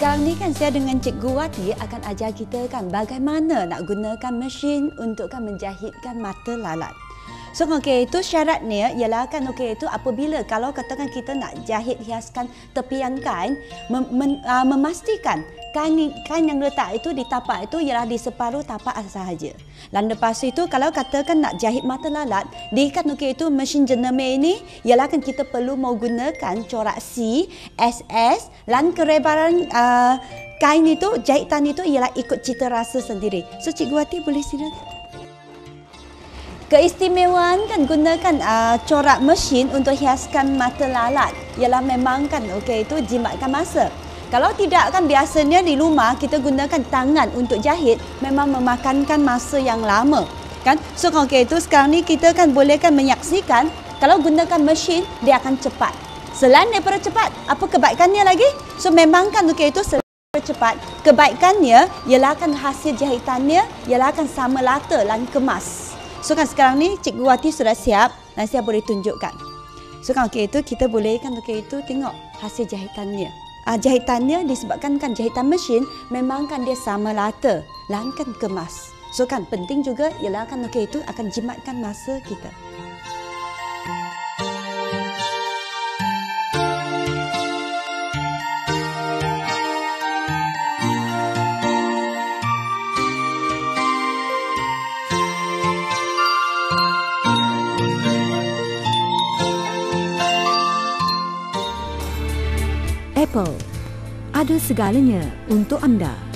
kan saya dengan Cikgu Wati akan ajar kita kan bagaimana nak gunakan mesin untuk kan menjahitkan mata lalat. So okey itu syaratnya ialah kan okey itu apabila kalau katakan kita nak jahit hiaskan tepian kain mem, mem, uh, memastikan kain kain yang letak itu di tapak itu ialah di separuh tapak sahaja. Dan lepas itu kalau katakan nak jahit mata lalat di kan okey itu mesin jenama ini ialah kan kita perlu mau gunakan corak C, SS dan kerebaran uh, kain itu jahitan itu ialah ikut cita rasa sendiri. So Cikgu Wati boleh silakan. Keistimewaan kan gunakan uh, corak mesin untuk hiaskan mata lalat ialah memang kan okey itu jimatkan masa. Kalau tidak kan biasanya di rumah kita gunakan tangan untuk jahit memang memakankan masa yang lama. Kan? So okey itu sekarang ni kita kan boleh kan menyaksikan kalau gunakan mesin dia akan cepat. Selain daripada cepat, apa kebaikannya lagi? So memang kan okey itu cepat, kebaikannya ialah kan hasil jahitannya ialah akan sama lata dan kemas. So kan sekarang ni Cikgu Wati sudah siap dan saya boleh tunjukkan. So kan okey itu kita boleh kan okey itu tengok hasil jahitannya. Ah jahitannya disebabkan kan jahitan mesin memang kan dia sama rata, lan kan kemas. So kan penting juga ialah kan okey itu akan jimatkan masa kita. Apple. Ada segalanya untuk anda.